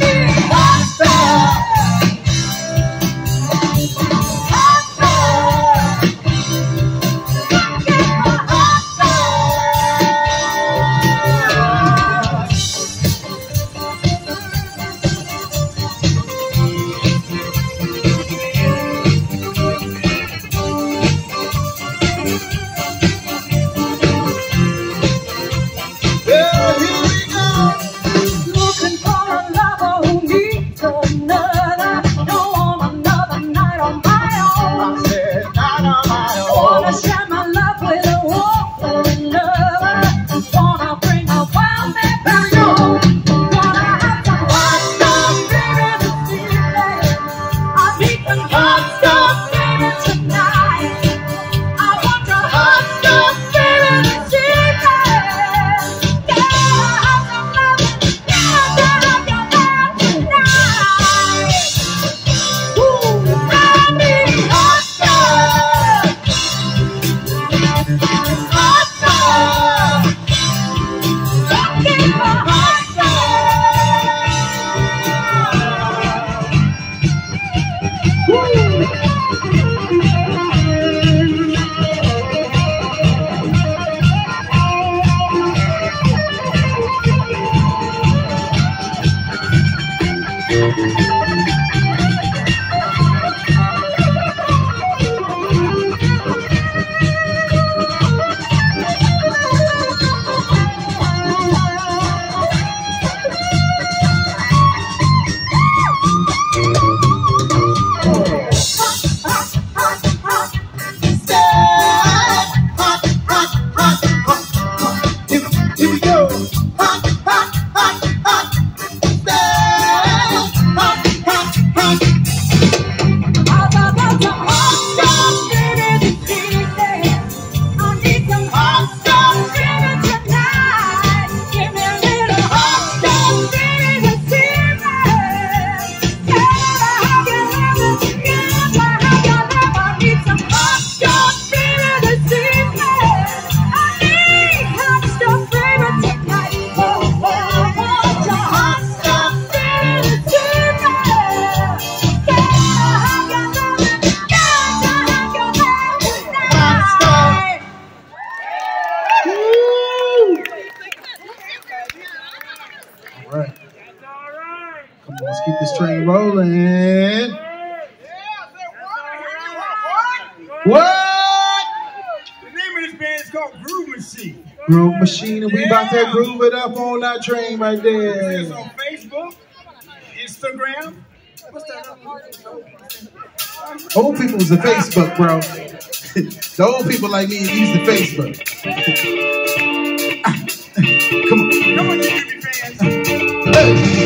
Woo! That groove Machine. Groove Machine, and we about to groove it up on that train right there. It's on Facebook, Instagram. What's that? Old people was the Facebook, bro. the old people like me use the Facebook.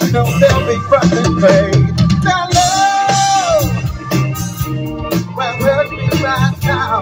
you know they'll be running, babe.